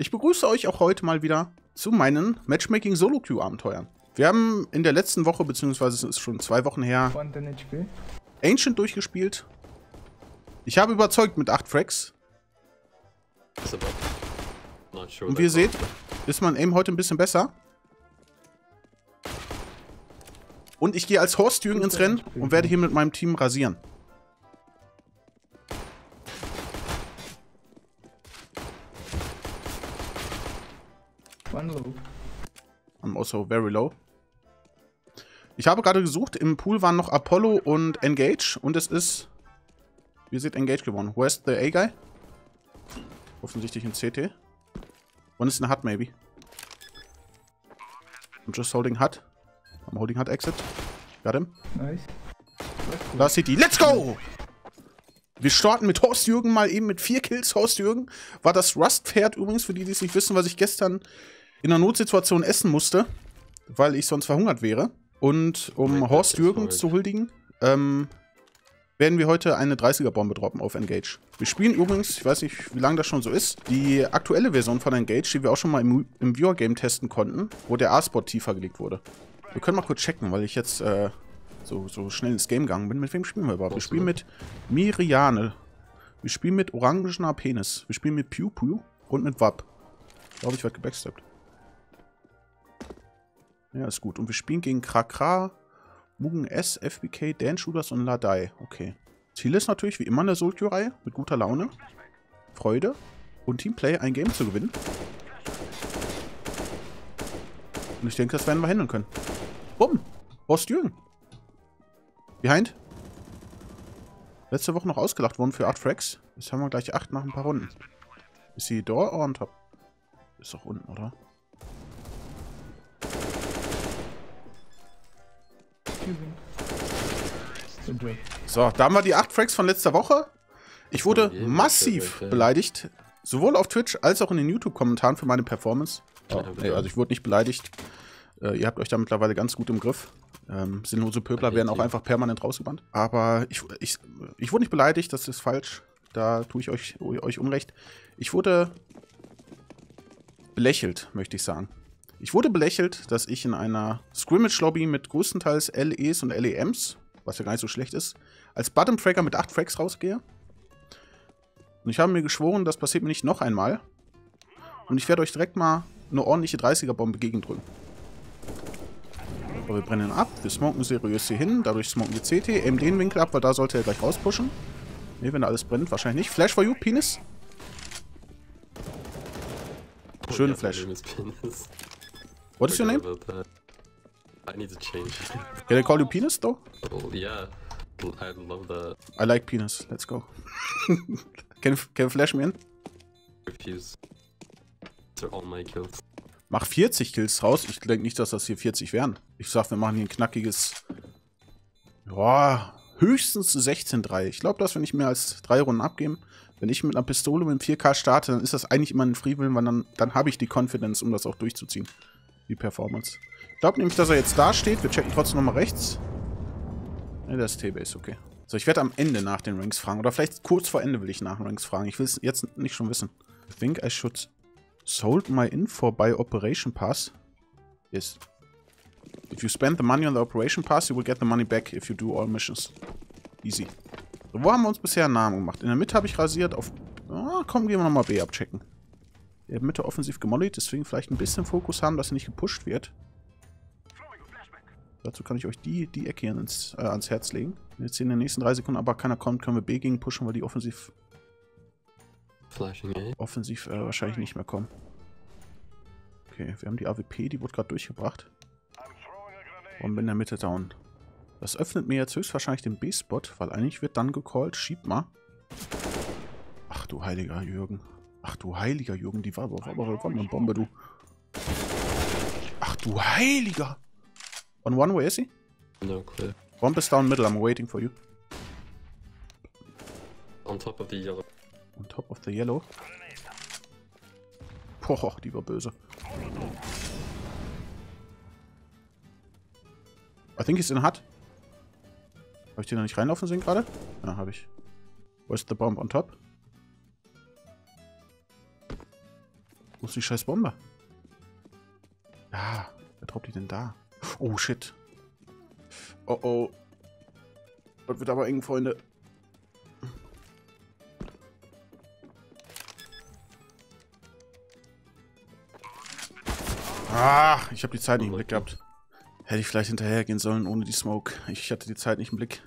Ich begrüße euch auch heute mal wieder zu meinen Matchmaking Solo Queue Abenteuern. Wir haben in der letzten Woche, beziehungsweise es ist schon zwei Wochen her, Ancient durchgespielt. Ich habe überzeugt mit 8 Fracks. Und wie ihr seht, ist mein Aim heute ein bisschen besser. Und ich gehe als Horstjürgen ins Rennen und werde hier mit meinem Team rasieren. One low. I'm also very low. Ich habe gerade gesucht, im Pool waren noch Apollo und Engage und es ist, wie seht, Engage gewonnen. Where's the A-Guy? Offensichtlich in CT. One is in Hut, maybe. I'm just holding Hut. I'm holding Hut exit. Got him. Nice. Da ist City. Let's go! Wir starten mit Horst Jürgen mal eben mit vier Kills. Horst Jürgen war das Rust-Pferd übrigens, für die, die es nicht wissen, was ich gestern in einer Notsituation essen musste, weil ich sonst verhungert wäre. Und um Horst Jürgen zu huldigen, ähm, werden wir heute eine 30er-Bombe droppen auf Engage. Wir spielen übrigens, ich weiß nicht, wie lange das schon so ist, die aktuelle Version von Engage, die wir auch schon mal im, im Viewer-Game testen konnten, wo der A-Spot tiefer gelegt wurde. Wir können mal kurz checken, weil ich jetzt äh, so, so schnell ins Game gegangen bin. Mit wem spielen wir überhaupt? Wir spielen mit Miriane. Wir spielen mit orangener Penis. Wir spielen mit Pew Pew und mit Wap. Ich glaube, ich werde gebacksteppt. Ja, ist gut. Und wir spielen gegen Krakra, Mugen S, FBK, Dan Shooters und Ladai. Okay. Ziel ist natürlich wie immer in der Solkyo-Reihe mit guter Laune, Freude und Teamplay ein Game zu gewinnen. Und ich denke, das werden wir handeln können. Bumm. Horst Jürgen. Behind. Letzte Woche noch ausgelacht worden für 8 Fracks. Jetzt haben wir gleich 8 nach ein paar Runden. Ist sie Door on top? Ist doch unten, oder? So, da haben wir die 8 Fracks von letzter Woche. Ich wurde massiv beleidigt. Sowohl auf Twitch als auch in den YouTube-Kommentaren für meine Performance. Oh, nee, also ich wurde nicht beleidigt. Äh, ihr habt euch da mittlerweile ganz gut im Griff. Ähm, sinnlose Pöbler werden auch einfach permanent rausgebannt. Aber ich, ich, ich wurde nicht beleidigt, das ist falsch. Da tue ich euch, euch Unrecht. Ich wurde belächelt, möchte ich sagen. Ich wurde belächelt, dass ich in einer Scrimmage-Lobby mit größtenteils LEs und LEMs, was ja gar nicht so schlecht ist, als Bottom-Tracker mit 8 Fracks rausgehe. Und ich habe mir geschworen, das passiert mir nicht noch einmal. Und ich werde euch direkt mal eine ordentliche 30er-Bombe gegendrücken. Aber wir brennen ab, wir smoken seriös hier hin, dadurch smoken wir CT, aim den Winkel ab, weil da sollte er gleich rauspushen. Ne, wenn da alles brennt, wahrscheinlich nicht. Flash for you, Penis. Schöne Flash. What is your name? I need to change. Can I call you Penis though? Oh, yeah. I love that. I like penis. Let's go. can, can flash me in? Refuse. They're all my kills. Mach 40 Kills raus. Ich denke nicht, dass das hier 40 wären. Ich sag, wir machen hier ein knackiges... Ja, höchstens 16-3. Ich glaube, dass wir nicht mehr als drei Runden abgeben. Wenn ich mit einer Pistole mit einem 4K starte, dann ist das eigentlich immer ein Freewillen, weil dann, dann habe ich die Confidence, um das auch durchzuziehen die Performance. Ich glaube nämlich, dass er jetzt da steht. Wir checken trotzdem nochmal rechts. Ne, das ist T-Base, okay. So, ich werde am Ende nach den Ranks fragen. Oder vielleicht kurz vor Ende will ich nach den Ranks fragen. Ich will es jetzt nicht schon wissen. I think I should sold my info by Operation Pass. Yes. If you spend the money on the Operation Pass, you will get the money back if you do all missions. Easy. So, wo haben wir uns bisher einen Namen gemacht? In der Mitte habe ich rasiert. Auf... Oh, komm, gehen wir nochmal B abchecken. Der Mitte offensiv gemolligt, deswegen vielleicht ein bisschen Fokus haben, dass er nicht gepusht wird. Dazu kann ich euch die, die Ecke hier ins, äh, ans Herz legen. Wenn jetzt hier in den nächsten drei Sekunden aber keiner kommt, können wir B gegen pushen, weil die offensiv Flashing offensiv äh, wahrscheinlich nicht mehr kommen. Okay, wir haben die AWP, die wurde gerade durchgebracht. Und bin in der Mitte down. Das öffnet mir jetzt höchstwahrscheinlich den B-Spot, weil eigentlich wird dann gecallt. Schieb mal. Ach du heiliger Jürgen. Ach du heiliger Jürgen, die war aber, aber, aber eine Bombe, du. Ach du heiliger. On one, where is he? No clue. Bomb is down middle, I'm waiting for you. On top of the yellow. On top of the yellow? Boah, die war böse. I think he's in hut. Habe ich den da nicht reinlaufen sehen gerade? Ja, habe ich. Where's the bomb on top? Wo ist die scheiß Bombe? Ja, wer droppt die denn da? Oh, shit. Oh, oh. Das wird aber eng, Freunde. Ah, ich habe die Zeit nicht im Blick gehabt. Hätte ich vielleicht hinterhergehen sollen ohne die Smoke. Ich hatte die Zeit nicht im Blick.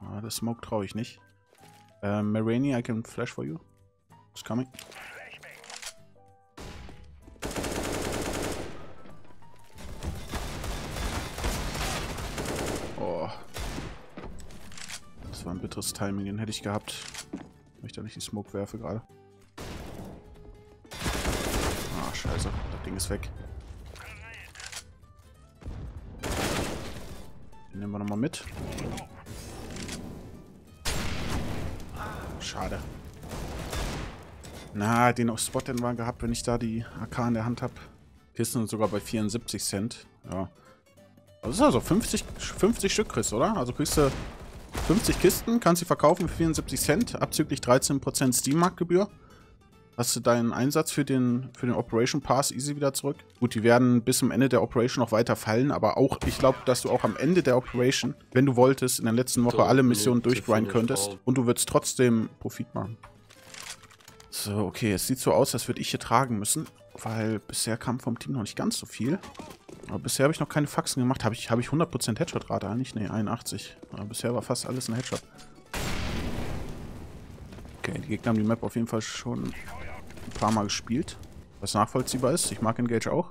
Ah, der Smoke traue ich nicht. Uh, Marani, I can flash for you. It's coming. Oh. Das war ein bitteres Timing, den hätte ich gehabt. Wenn ich da nicht die Smoke werfe gerade. Ah, scheiße. Das Ding ist weg. Den nehmen wir nochmal mit. Schade. Na, den Spot den wir gehabt, wenn ich da die AK in der Hand habe. Kisten sind sogar bei 74 Cent. Ja. Das ist also 50, 50 Stück kriegst, oder? Also kriegst du 50 Kisten, kannst sie verkaufen für 74 Cent, abzüglich 13% Steam-Marktgebühr. Hast du deinen Einsatz für den, für den Operation Pass easy wieder zurück? Gut, die werden bis zum Ende der Operation noch weiter fallen, aber auch, ich glaube, dass du auch am Ende der Operation, wenn du wolltest, in der letzten Woche alle Missionen durchgrinden könntest und du würdest trotzdem Profit machen. So, okay, es sieht so aus, als würde ich hier tragen müssen, weil bisher kam vom Team noch nicht ganz so viel. Aber bisher habe ich noch keine Faxen gemacht. Habe ich, hab ich 100% Headshot-Rate eigentlich? Ne, 81. Aber bisher war fast alles ein Headshot. Okay, die Gegner haben die Map auf jeden Fall schon ein paar Mal gespielt. Was nachvollziehbar ist. Ich mag Engage auch.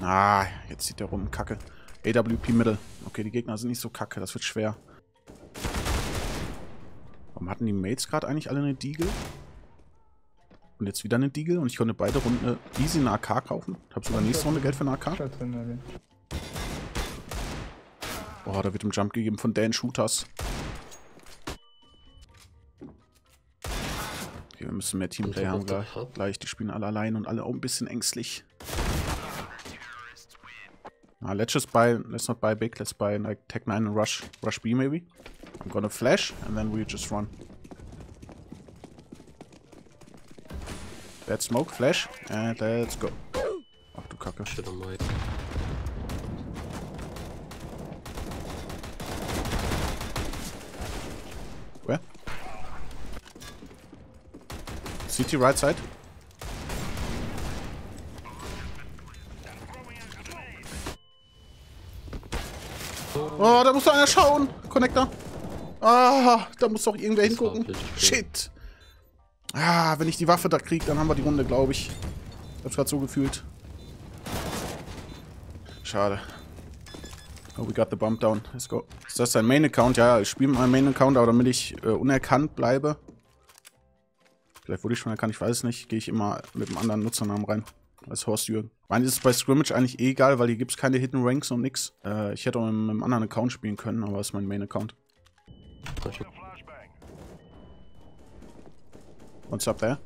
Ah, jetzt zieht der rum. Kacke. AWP Middle. Okay, die Gegner sind nicht so kacke. Das wird schwer. Warum hatten die Mates gerade eigentlich alle eine Deagle? Und jetzt wieder eine Deagle und ich konnte beide Runden easy eine AK kaufen. Ich habe sogar nächste Runde Geld für eine AK. Boah, da wird im Jump gegeben von Dan Shooters. Okay, wir müssen mehr Teamplay haben gleich. gleich. Die spielen alle allein und alle auch ein bisschen ängstlich. Na, let's just buy, let's not buy big, let's buy like Tech 9 and Rush, Rush B maybe. I'm gonna flash and then we just run. Bad smoke, flash, and let's go. Ach du Kacke. Shit on my. Where? City right side. Oh, da muss doch einer schauen. Connector. Ah, da muss doch irgendwer hingucken. Shit. Ah, wenn ich die Waffe da kriege, dann haben wir die Runde, glaube ich. Ich hab's gerade so gefühlt. Schade. Oh, we got the bump down. Let's go. Ist das dein Main-Account? Ja, ich spiele meinen Main-Account, aber damit ich äh, unerkannt bleibe. Vielleicht wurde ich schon erkannt, ich weiß es nicht. Gehe ich immer mit einem anderen Nutzernamen rein. Als Horst Jürgen. Meine ist es bei Scrimmage eigentlich eh egal, weil hier gibt es keine Hidden Ranks und nix. Äh, ich hätte auch mit einem anderen Account spielen können, aber es ist mein Main-Account. What's up there?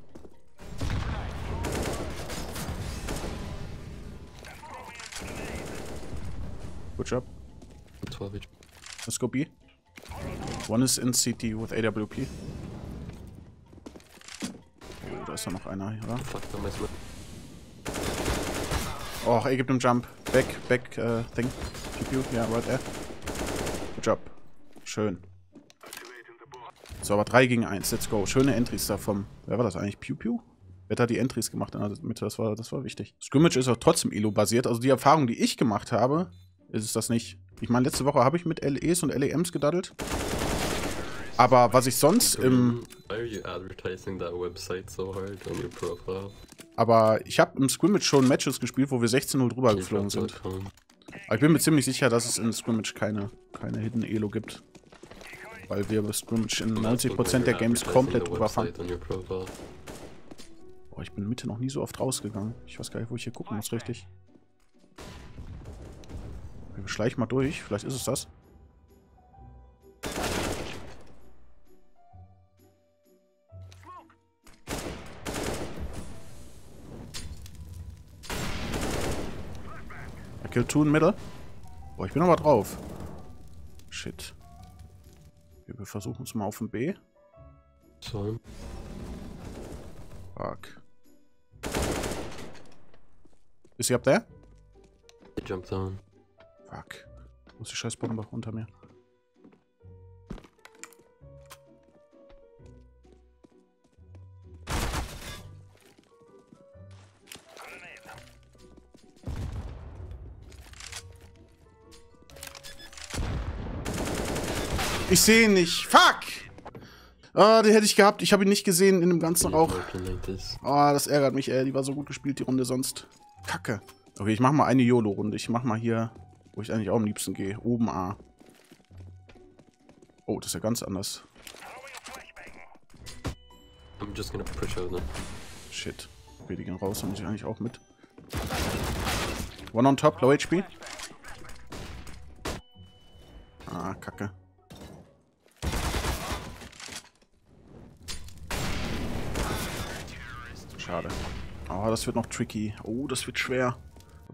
Good job. 12 HP. Let's go B. One is in CT with AWP. Oh, da ist ja noch einer, oder? Fuck, da Sweat. Oh, er gibt einen Jump. Back, back, uh, thing. Pew, pew. Ja, right there. Good job. Schön. So, aber 3 gegen 1. Let's go. Schöne Entries da vom... Wer war das eigentlich? Pew Pew? Wer hat die Entries gemacht in der Mitte? Das war, das war wichtig. Scrimmage ist auch trotzdem Elo-basiert. Also die Erfahrung, die ich gemacht habe, ist es das nicht. Ich meine, letzte Woche habe ich mit LEs und LEMs gedaddelt. Aber was ich sonst im... Why are you advertising that website so hard on your profile? Aber ich habe im Scrimmage schon Matches gespielt, wo wir 16-0 drüber geflogen sind. Aber ich bin mir ziemlich sicher, dass es in Scrimmage keine, keine Hidden Elo gibt. Weil wir bei Scrimmage in 90% der Games komplett drüber fahren. On your profile. Boah, ich bin Mitte noch nie so oft rausgegangen. Ich weiß gar nicht, wo ich hier gucken muss, richtig. Wir schleichen mal durch. Vielleicht ist es das. I killed two in middle. Boah, ich bin aber drauf. Shit. Wir versuchen es mal auf dem B. So, Fuck. Ist sie up there? he jumped down. Fuck. Wo ist die scheiß Bombe unter mir? Ich sehe ihn nicht. Fuck! Ah, den hätte ich gehabt. Ich habe ihn nicht gesehen in dem ganzen Rauch. Ah, das ärgert mich, ey. Die war so gut gespielt, die Runde sonst. Kacke. Okay, ich mach mal eine YOLO-Runde. Ich mach mal hier, wo ich eigentlich auch am liebsten gehe. Oben A. Oh, das ist ja ganz anders. I'm just gonna push out. Shit. Okay, die gehen raus, da muss ich eigentlich auch mit. One on top, low HP. Ah, kacke. Schade. Oh, das wird noch tricky. Oh, das wird schwer.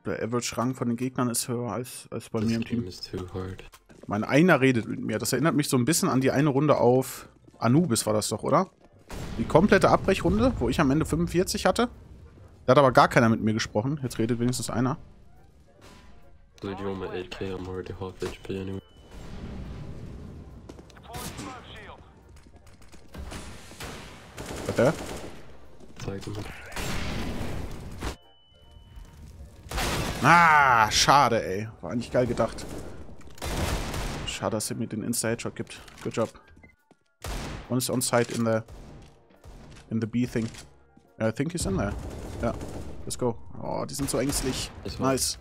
Der Average-Rang von den Gegnern ist höher als, als bei mir This im Team. is too hard. Mein einer redet mit mir. Das erinnert mich so ein bisschen an die eine Runde auf Anubis war das doch, oder? Die komplette Abbrechrunde, wo ich am Ende 45 hatte. Da hat aber gar keiner mit mir gesprochen. Jetzt redet wenigstens einer. Dude, you want my 8k? I'm already half HP anyway. Was der? Tagged him. Ah, schade, ey. War eigentlich geil gedacht. Schade, dass er mir den Insta-Headshot gibt. Good job. One is on site in the in the B thing. Yeah, I think he's in there. Ja, let's go. Oh, die sind so ängstlich. Nice.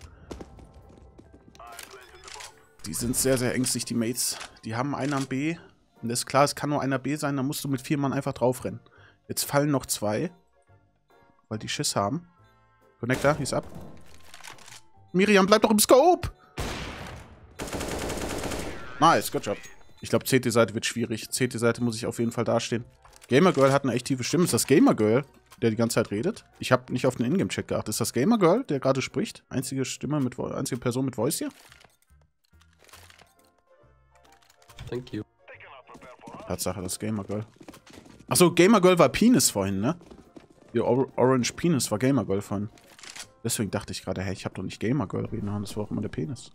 Die sind sehr, sehr ängstlich, die Mates. Die haben einen am B. Und das ist klar, es kann nur einer B sein, da musst du mit vier Mann einfach draufrennen. Jetzt fallen noch zwei. Weil die Schiss haben. Connector, he's up. Miriam, bleib doch im Scope! Nice, good job. Ich glaube, CT-Seite wird schwierig. CT-Seite muss ich auf jeden Fall dastehen. Gamer Girl hat eine echt tiefe Stimme. Ist das Gamer Girl, der die ganze Zeit redet? Ich habe nicht auf den Ingame-Check geachtet. Ist das Gamer Girl, der gerade spricht? Einzige Stimme mit einzige Person mit Voice hier? Thank you. Tatsache, das ist Gamer Girl. Achso, Gamer Girl war Penis vorhin, ne? Or Orange Penis war Gamer Girl vorhin. Deswegen dachte ich gerade, hey, ich habe doch nicht Gamer Girl reden das war auch immer der Penis.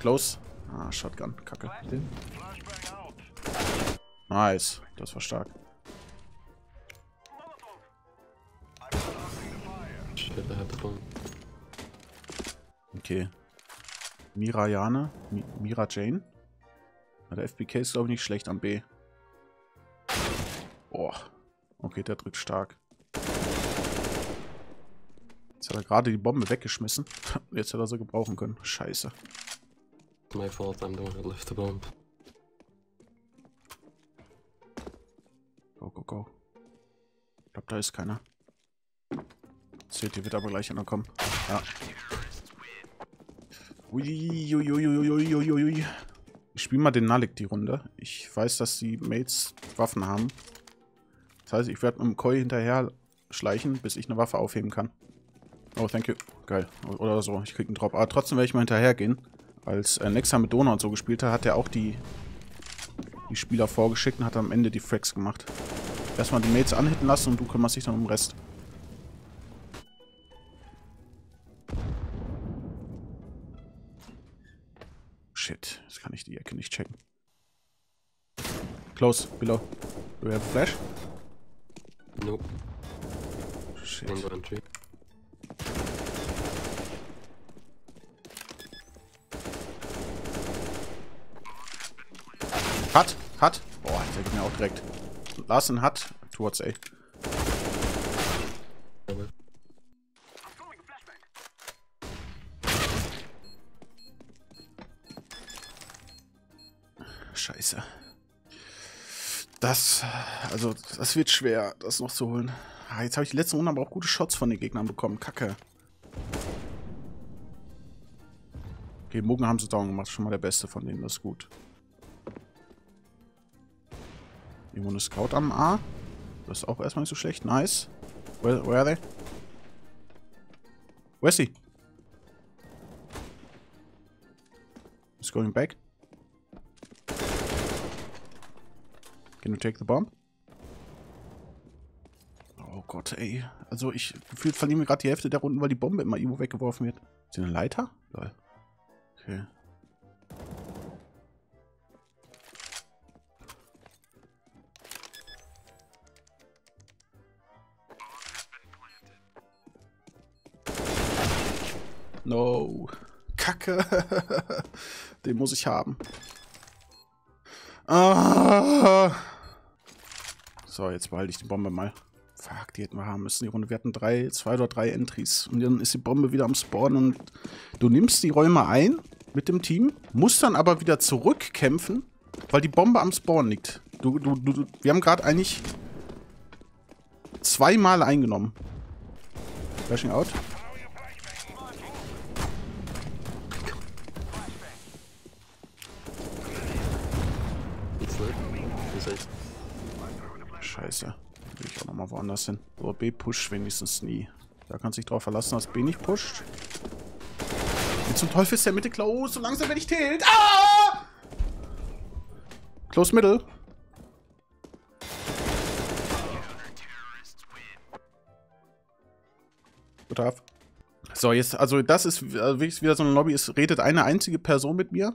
Close. Ah, Shotgun. Kacke. Nice. Das war stark. Okay. Mira Jane. Mi Mira Jane. Der FBK ist, glaube ich, nicht schlecht am B. Boah. Okay, der drückt stark. Jetzt hat er gerade die Bombe weggeschmissen. Jetzt hätte er sie gebrauchen können. Scheiße. My fault. I'm the one who left the bomb. Go, go, go. Ich glaube, da ist keiner. CT wird aber gleich einer kommen. Ja. Uiuiuiuiuiuiui. Ich spiele mal den Nalik die Runde. Ich weiß, dass die Mates Waffen haben. Das heißt, ich werde mit dem Koi hinterher schleichen, bis ich eine Waffe aufheben kann. Oh, thank you. Geil. Oder so, ich krieg einen Drop. Aber trotzdem werde ich mal hinterher gehen. Als äh, Nexa mit Donau und so gespielt hat, hat er auch die, die Spieler vorgeschickt und hat am Ende die Fracks gemacht. Erstmal die Mates anhitten lassen und du kümmerst dich dann um den Rest. Shit, jetzt kann ich die Ecke nicht checken. Close, below. Do we have a flash? Nope. Shit. One entry. Hat, hat. Boah, der geht mir auch direkt. Larsen hat towards A. Scheiße. Das, also, das wird schwer, das noch zu holen. Ah, jetzt habe ich die letzten Runde aber auch gute Shots von den Gegnern bekommen. Kacke. Okay, Mugen haben sie down gemacht. Schon mal der beste von denen, das ist gut. Irgendwo eine Scout am A. Das ist auch erstmal nicht so schlecht. Nice. Where, where are they? Where is he? He's going back. Can you take the bomb? Oh Gott, ey. Also ich gefühlt verlieren wir gerade die Hälfte der Runden, weil die Bombe immer irgendwo weggeworfen wird. Ist hier eine Leiter? Lol. Okay. No. Kacke. Den muss ich haben. Ah. So, jetzt behalte ich die Bombe mal. Fuck, die hätten wir haben müssen, die Runde. Wir hatten drei, zwei oder drei Entries. Und dann ist die Bombe wieder am Spawn und du nimmst die Räume ein mit dem Team, musst dann aber wieder zurückkämpfen, weil die Bombe am Spawn liegt. Du, du, du, wir haben gerade eigentlich zweimal eingenommen. Flashing out. Scheiße. Will ich auch nochmal woanders hin. So, B pusht wenigstens nie. Da kannst du dich drauf verlassen, dass B nicht pusht. Wie zum Teufel ist der Mitte close? So langsam werde ich tilt. Ah! Close middle. Gut ab. So, jetzt, also das ist also wirklich wieder so eine Lobby. Es redet eine einzige Person mit mir.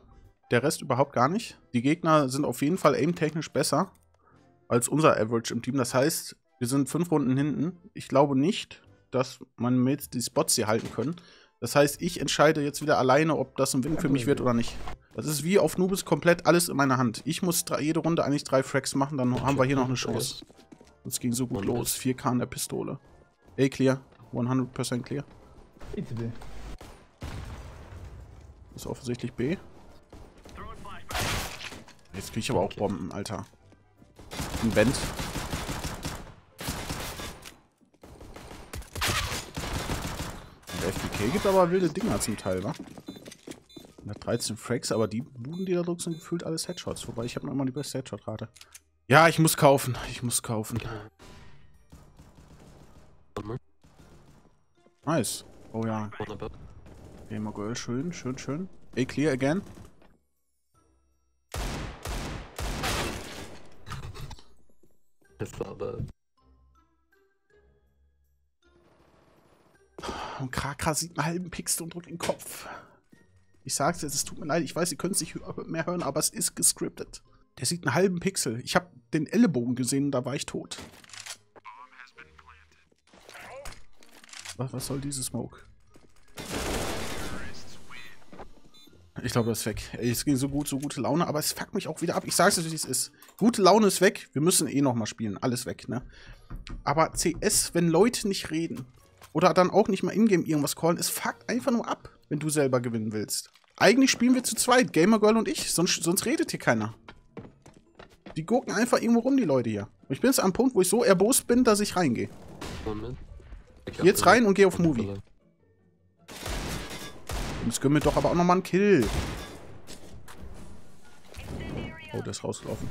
Der Rest überhaupt gar nicht. Die Gegner sind auf jeden Fall aim-technisch besser als unser Average im Team. Das heißt, wir sind fünf Runden hinten. Ich glaube nicht, dass meine Mates die Spots hier halten können. Das heißt, ich entscheide jetzt wieder alleine, ob das ein Win für mich wird oder nicht. Das ist wie auf Nubis komplett alles in meiner Hand. Ich muss jede Runde eigentlich drei Fracks machen, dann haben wir hier noch eine Chance. Es ging so gut los. 4K in der Pistole. A clear. 100% clear. B. Ist offensichtlich B. Jetzt kriege ich aber auch Bomben, Alter. Ein Band. Der FBK gibt aber wilde Dinger zum Teil, wa? 13 Frags, aber die Buden, die da drücken, sind gefühlt alles Headshots. Wobei, ich habe noch immer die beste Headshot-Rate. Ja, ich muss kaufen. Ich muss kaufen. Nice. Oh ja. Gamer Girl, schön, schön, schön. A clear again. That. Und Kraka sieht einen halben Pixel und drückt den Kopf. Ich sag's jetzt, es tut mir leid, ich weiß, ihr könnt es nicht mehr hören, aber es ist gescriptet. Der sieht einen halben Pixel. Ich habe den Ellenbogen gesehen und da war ich tot. Was, was soll diese Smoke? Ich glaube, das ist weg. Ey, es ging so gut, so gute Laune, aber es fuckt mich auch wieder ab. Ich sag's euch, wie es ist. Gute Laune ist weg. Wir müssen eh nochmal spielen. Alles weg, ne? Aber CS, wenn Leute nicht reden oder dann auch nicht mal ingame irgendwas callen, es fuckt einfach nur ab, wenn du selber gewinnen willst. Eigentlich spielen wir zu zweit, Gamer Girl und ich, sonst, sonst redet hier keiner. Die gucken einfach irgendwo rum, die Leute hier. Und ich bin jetzt am Punkt, wo ich so erbost bin, dass ich reingehe. Jetzt rein und geh auf Movie. Jetzt gönnen wir doch aber auch nochmal einen Kill. Oh, der ist rausgelaufen.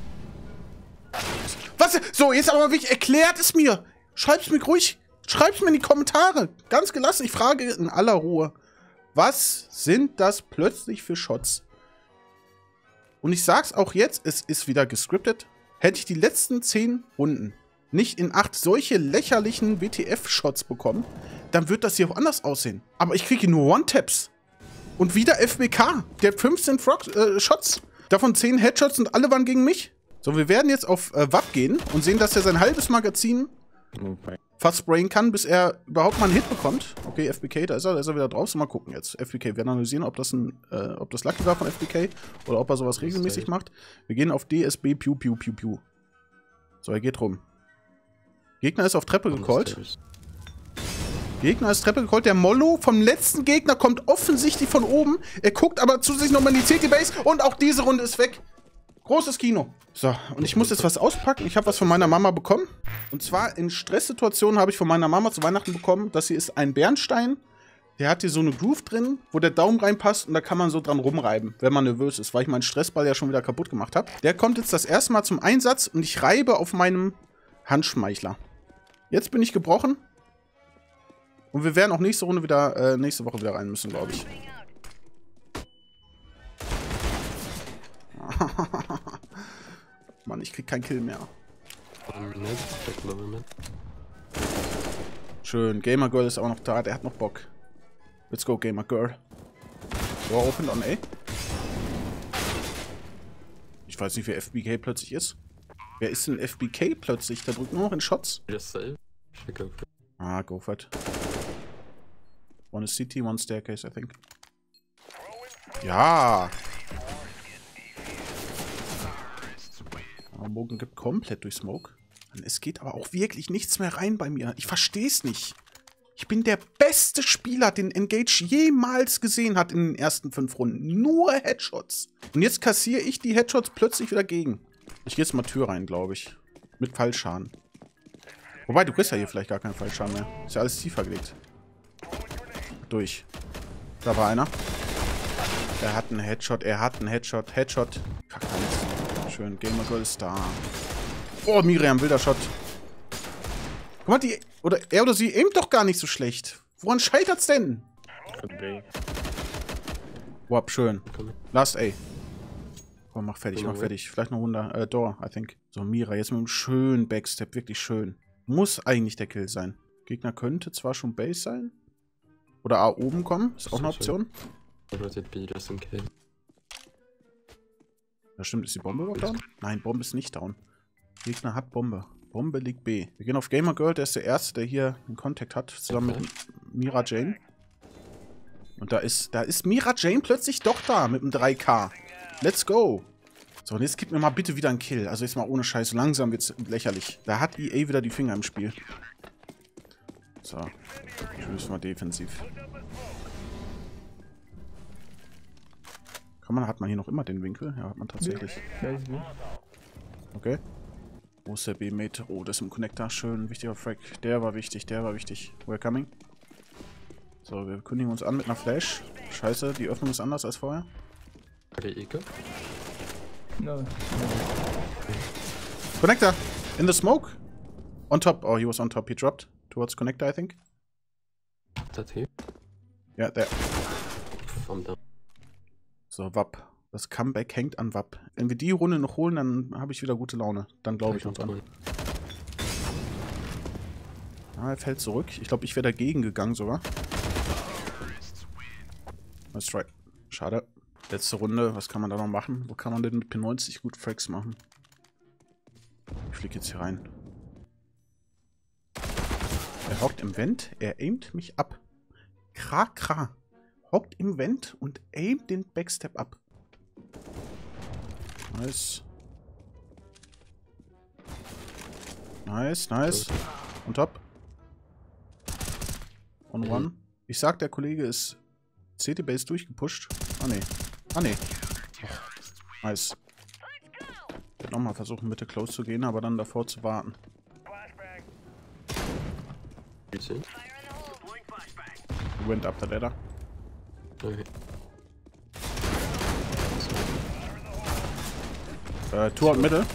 Was? So, jetzt aber wirklich, erklärt es mir. Schreib's mir ruhig. Schreib's mir in die Kommentare. Ganz gelassen. Ich frage in aller Ruhe. Was sind das plötzlich für Shots? Und ich sag's auch jetzt, es ist wieder gescriptet. Hätte ich die letzten 10 Runden nicht in 8 solche lächerlichen WTF-Shots bekommen, dann wird das hier auch anders aussehen. Aber ich kriege nur One-Taps. Und wieder FBK. Der hat 15 Frog äh, Shots. Davon 10 Headshots und alle waren gegen mich. So, wir werden jetzt auf äh, WAP gehen und sehen, dass er sein halbes Magazin fast sprayen kann, bis er überhaupt mal einen Hit bekommt. Okay, FBK, da ist er, da ist er wieder drauf. So, mal gucken jetzt. FBK, wir werden analysieren, ob das, ein, äh, ob das Lucky war von FBK oder ob er sowas regelmäßig macht. Wir gehen auf DSB, Pew, Pew, Pew, Pew. So, er geht rum. Gegner ist auf Treppe gecallt. Gegner ist Treppe gecallt. Der Mollo vom letzten Gegner kommt offensichtlich von oben. Er guckt aber zusätzlich nochmal in die CT-Base und auch diese Runde ist weg. Großes Kino. So, und ich muss jetzt was auspacken. Ich habe was von meiner Mama bekommen. Und zwar in Stresssituationen habe ich von meiner Mama zu Weihnachten bekommen. Das hier ist ein Bernstein. Der hat hier so eine Groove drin, wo der Daumen reinpasst und da kann man so dran rumreiben, wenn man nervös ist, weil ich meinen Stressball ja schon wieder kaputt gemacht habe. Der kommt jetzt das erste Mal zum Einsatz und ich reibe auf meinem Handschmeichler. Jetzt bin ich gebrochen. Und wir werden auch nächste Runde wieder, äh, nächste Woche wieder rein müssen, glaube ich. Mann, ich krieg keinen Kill mehr. Schön, Gamer Girl ist auch noch da, der hat noch Bock. Let's go, Gamer Girl. Door open on A. Ich weiß nicht, wer FBK plötzlich ist. Wer ist denn FBK plötzlich? Der drückt nur noch in Shots. Ah, go for it. One is CT, one staircase, I think. Ja! Aber Bogen gibt komplett durch Smoke. Es geht aber auch wirklich nichts mehr rein bei mir. Ich verstehe es nicht. Ich bin der beste Spieler, den Engage jemals gesehen hat in den ersten fünf Runden. Nur Headshots. Und jetzt kassiere ich die Headshots plötzlich wieder gegen. Ich gehe jetzt mal Tür rein, glaube ich. Mit Fallschaden. Wobei, du kriegst ja hier vielleicht gar keinen Fallschaden mehr. Ist ja alles tiefer gelegt. Durch. Da war einer. Er hat einen Headshot, er hat einen Headshot, Headshot. Kack, alles. Schön, Gamer Girl da. Oh, Miriam, wilder Shot. Guck mal, die, oder er oder sie aimt doch gar nicht so schlecht. Woran scheitert's denn? Wop, schön. Last A. Komm, mach fertig, mach fertig. Vielleicht noch Wunder. Äh, Door, I think. So, Mira, jetzt mit einem schönen Backstep, wirklich schön. Muss eigentlich der Kill sein. Gegner könnte zwar schon Base sein. Oder A oben kommen, ist auch eine. Option. B just in case. Ja, stimmt, ist die Bombe überhaupt down? Nein, Bombe ist nicht down. Gegner hat Bombe. Bombe liegt B. Wir gehen auf Gamer Girl, der ist der Erste, der hier einen Kontakt hat, zusammen Okay. mit Mira Jane. Und da ist, da ist Mira Jane plötzlich doch da mit dem 3K. Let's go. So, und jetzt gib mir mal bitte wieder einen Kill. Also jetzt mal ohne Scheiß. Langsam wird's lächerlich. Da hat EA wieder die Finger im Spiel. So. Ich will mal defensiv. Kann man, hat man hier noch immer den Winkel? Ja, hat man tatsächlich. Ja, ist gut. Okay. Wo ist der B-Mate? Oh, das ist im Connector. Schön, wichtiger Frag. Der war wichtig, der war wichtig. We're coming. So, wir kündigen uns an mit einer Flash. Scheiße, die Öffnung ist anders als vorher. Eco. No, no. Connector! In the smoke! On top. Oh, he was on top. He dropped. Towards Connector, I think. That here. Ja, der. I'm down. So, Wapp. Das Comeback hängt an Wapp. Wenn wir die Runde noch holen, dann habe ich wieder gute Laune. Dann glaube ich noch dran. Ah, er fällt zurück. Ich glaube, ich wäre dagegen gegangen sogar. Let's try. Schade. Letzte Runde. Was kann man da noch machen? Wo kann man denn mit P90 gut Frags machen? Ich fliege jetzt hier rein. Er hockt im Vent. Er aimt mich ab. Kra, kra. Hockt im Vent und aimt den Backstep ab. Nice. Nice, nice. Und top. On one. Ich sag, der Kollege ist CT-Base durchgepusht. Ah, nee. Ah. Och, nice. Ich werde nochmal versuchen, Mitte close zu gehen, aber dann davor zu warten. Went up the ladder. Okay. Äh, Tour und Mitte.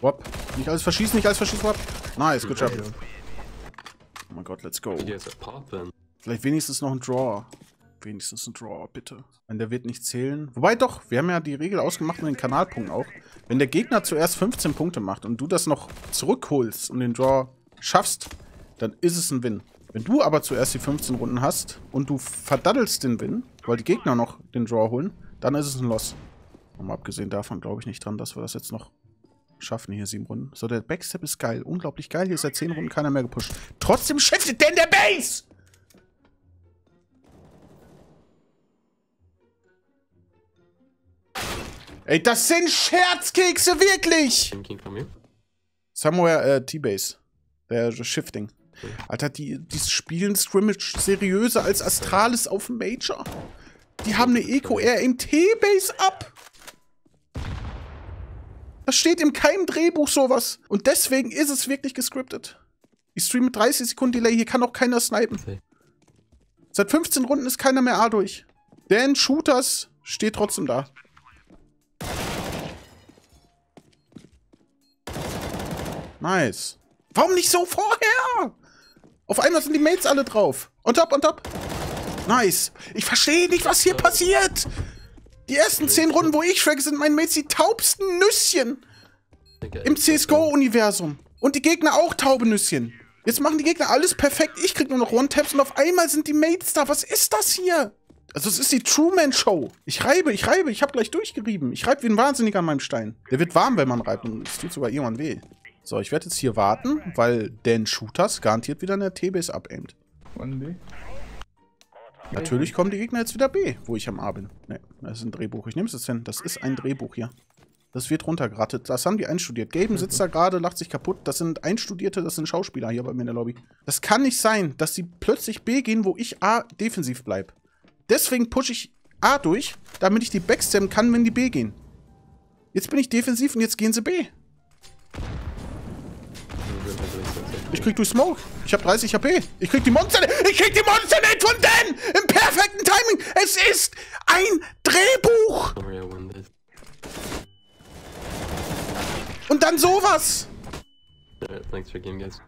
Wop. Nicht alles verschießen, nicht alles verschießen, Wop. Nice, good job. Oh mein Gott, let's go. Vielleicht wenigstens noch ein Draw. Wenigstens ein Draw, bitte. Wenn der wird nicht zählen. Wobei doch, wir haben ja die Regel ausgemacht mit den Kanalpunkten auch. Wenn der Gegner zuerst 15 Punkte macht und du das noch zurückholst und den Draw schaffst, dann ist es ein Win. Wenn du aber zuerst die 15 Runden hast und du verdaddelst den Win, weil die Gegner noch den Draw holen, dann ist es ein Loss. Und mal abgesehen davon glaube ich nicht dran, dass wir das jetzt noch schaffen, hier sieben Runden. So, der Backstep ist geil. Unglaublich geil. Hier ist seit 10 Runden keiner mehr gepusht. Trotzdem shiftet der in der Base! Ey, das sind Scherzkekse, wirklich! Somewhere äh, T-Base. Der Shifting. Alter, die, die spielen Scrimmage seriöser als Astralis auf dem Major. Die haben eine Eco R im T-Base ab. Das steht in keinem Drehbuch sowas. Und deswegen ist es wirklich gescriptet. Ich streame mit 30 Sekunden Delay, hier kann auch keiner snipen. Seit 15 Runden ist keiner mehr A durch. Dan Shooters steht trotzdem da. Nice. Warum nicht so vorher? Auf einmal sind die Mates alle drauf. On top, on top. Nice. Ich verstehe nicht, was hier passiert. Die ersten 10 Runden, wo ich frag, sind meine Mates die taubsten Nüsschen. Im CSGO-Universum. Und die Gegner auch Taubenüsschen. Jetzt machen die Gegner alles perfekt. Ich krieg nur noch One-Taps und auf einmal sind die Mates da. Was ist das hier? Also es ist die Truman-Show. Ich reibe, ich reibe. Ich hab gleich durchgerieben. Ich reibe wie ein Wahnsinniger an meinem Stein. Der wird warm, wenn man reibt. Und es tut sogar irgendwann weh. So, ich werde jetzt hier warten, weil Dan Shooters garantiert wieder eine T-Base abaimt. Natürlich kommen die Gegner jetzt wieder B, wo ich am A bin. Ne, das ist ein Drehbuch. Ich nehme es jetzt hin. Das ist ein Drehbuch hier. Das wird runtergerattet. Das haben die einstudiert. Gaben sitzt da gerade, lacht sich kaputt. Das sind Einstudierte, das sind Schauspieler hier bei mir in der Lobby. Das kann nicht sein, dass sie plötzlich B gehen, wo ich A defensiv bleib. Deswegen pushe ich A durch, damit ich die backstabben kann, wenn die B gehen. Jetzt bin ich defensiv und jetzt gehen sie B. Ich krieg durch Smoke. Ich hab 30 HP. Ich krieg die Monster. Ich krieg die Monster nicht von Dan! Im perfekten Timing! Es ist ein Drehbuch! Und dann sowas! Alright, thanks for game, guys.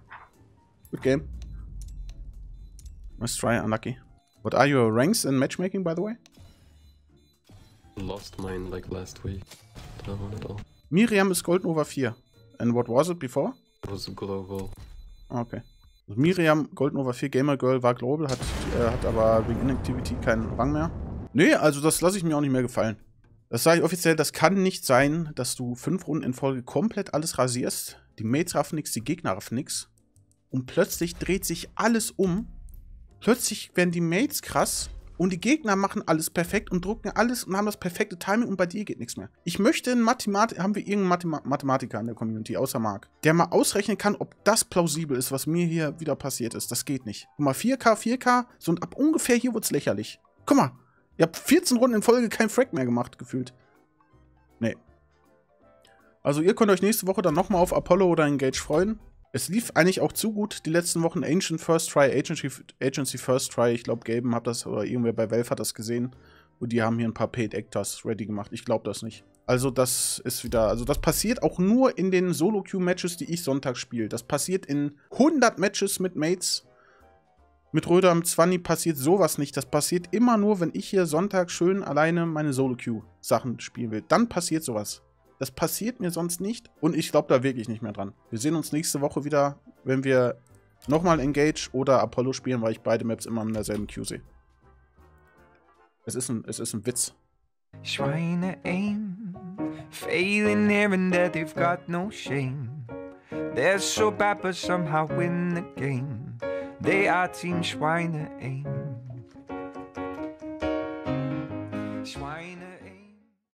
Good game. Let's try unlucky. What are your ranks in matchmaking, by the way? Lost mine like last week. Don't want it all. Miriam is Golden over 4. And what was it before? It was global. Okay. Also Miriam, Golden over 4 Gamer Girl, war Global, hat, äh, hat aber wegen Inactivity keinen Rang mehr. Nee, also das lasse ich mir auch nicht mehr gefallen. Das sage ich offiziell, das kann nicht sein, dass du fünf Runden in Folge komplett alles rasierst. Die Mates raffen nix, die Gegner raffen nix. Und plötzlich dreht sich alles um. Plötzlich werden die Mates krass und die Gegner machen alles perfekt und drucken alles und haben das perfekte Timing und bei dir geht nichts mehr. Ich möchte einen Mathematiker, haben wir irgendeinen Mathema Mathematiker in der Community, außer Marc, der mal ausrechnen kann, ob das plausibel ist, was mir hier wieder passiert ist. Das geht nicht. Guck mal, 4K, 4K, so und ab ungefähr hier wird's lächerlich. Guck mal, ihr habt 14 Runden in Folge kein Frag mehr gemacht, gefühlt. Nee. Also ihr könnt euch nächste Woche dann nochmal auf Apollo oder Engage freuen. Es lief eigentlich auch zu gut die letzten Wochen. Ancient First Try, Agency, Agency First Try. Ich glaube, Gaben hat das, oder irgendwer bei Valve hat das gesehen. Und die haben hier ein paar Paid Actors ready gemacht. Ich glaube das nicht. Also das ist wieder, also das passiert auch nur in den Solo-Queue-Matches, die ich Sonntag spiele. Das passiert in 100 Matches mit Mates. Mit Röder am 20 passiert sowas nicht. Das passiert immer nur, wenn ich hier Sonntag schön alleine meine Solo-Queue-Sachen spielen will. Dann passiert sowas. Das passiert mir sonst nicht und ich glaube da wirklich nicht mehr dran. Wir sehen uns nächste Woche wieder, wenn wir nochmal Engage oder Apollo spielen, weil ich beide Maps immer in derselben Queue sehe. Es ist ein, es ist ein Witz. Schweine aim, failing here and there, they've got no shame. They're so bad but somehow win the game. They are Team Schweine aim. Schweine